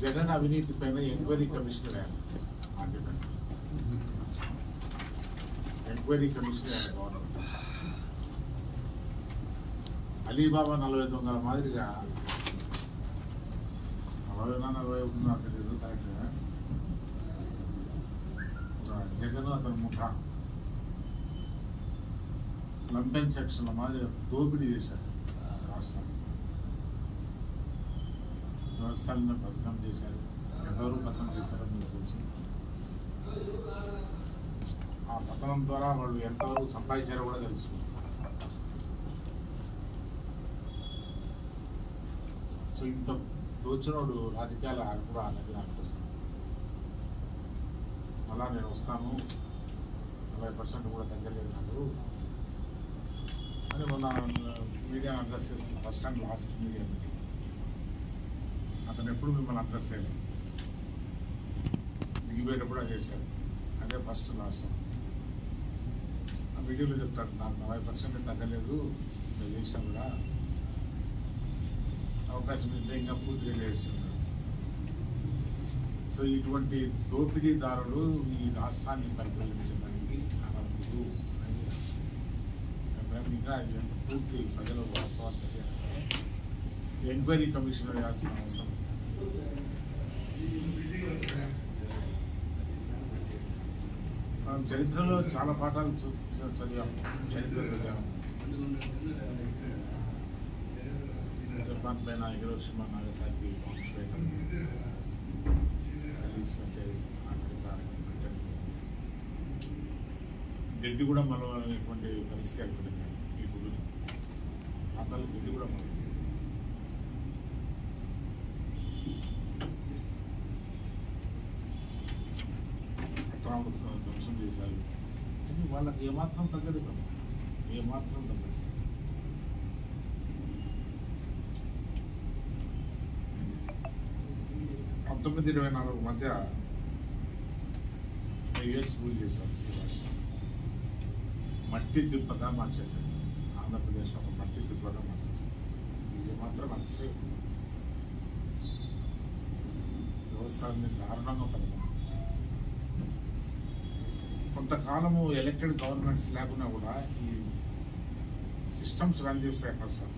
జగన్ అవినీతి పైన enquiry commission వేయాలి ఆర్గ్యుమెంట్ ఎంక్వైరీ కమిషన్ వేయాలి గవర్నమెంట్ అలీబాబా నలభై దొంగల మాదిరిగా నలభై నలభై ఉన్నా తెలియదు కరెక్ట్గా జగన్ అతని ముఠ లండన్ సెక్షన్ల మాదిరిగా దోపిడీ చేశారు. రాష్ట్రాన్ని. రాష్ట్రాలను పథకం చేశారు. ఎవరు పతనం చేశారో మీకు తెలుసు. ఆ పతనం ద్వారా వాళ్ళు ఎంతవరకు సంపాదించారో కూడా తెలుసు. సో ఇంత దోచినోడు రాజకీయాలు కూడా అనేది నాకు తెలుసు. మళ్ళా నేను వస్తాను. నలభై పర్సెంట్ కూడా తగ్గలేదు నాకు. అని మొన్న మీడియా అడ్రస్ చేస్తుంది. ఫస్ట్ అండ్ లాస్ట్ మీడియా అతను ఎప్పుడు మిమ్మల్ని అడ్రస్ చేయలేదు. దిగిపోయేటప్పుడు చేశారు. అదే ఫస్ట్ లాస్ట్. ఆ వీడియోలో చెప్తాడు నాకు నలభై పర్సెంట్ తగ్గలేదు నేను చేసినా కూడా అవకాశం ఉంటే ఇంకా పూర్తిగా చేస్తున్నారు సో ఇటువంటి దోపిడీదారులు ఈ రాష్ట్రాన్ని పరిపాలించారు ఇంకా ఎంత పూర్తి ప్రజలు వాస్తవాలు తెలియాలంటే ఎంక్వైరీ కమిషన్ వేయాల్సిన అవసరం. మనం చరిత్రలో చాలా పాఠాలు చూ- చదివాం. చరిత్ర చదివాం. జపాన్ పైన హిరోషిమా నాగసాకి అంటే గడ్డి కూడా మలవనేటువంటి పరిస్థితి ఏర్పడింది. ప్రాంతాల్లో గడ్డి కూడా మలవ రాముడు ధ్వంసం చేశారు. కానీ వాళ్ళకి ఏమాత్రం తగ్గదు కదా ఏమాత్రం తగ్గదు. పంతొమ్మిది ఇరవై నాలుగు మధ్య ఇయర్స్ రూల్ చేశారు ఈ రాష్ట్రం. మట్టి దిబ్బగా మార్చేశారు. ఆంధ్రప్రదేశ్ ఒక మట్టి దిబ్బగా మాత్రం వ్యవస్థాన్ని దారుణంగా పడతాం కొంతకాలము ఎలక్టెడ్ గవర్నమెంట్స్ లేకున్నా కూడా ఈ సిస్టమ్స్ రన్ చేస్తాయి అక్కడ సార్.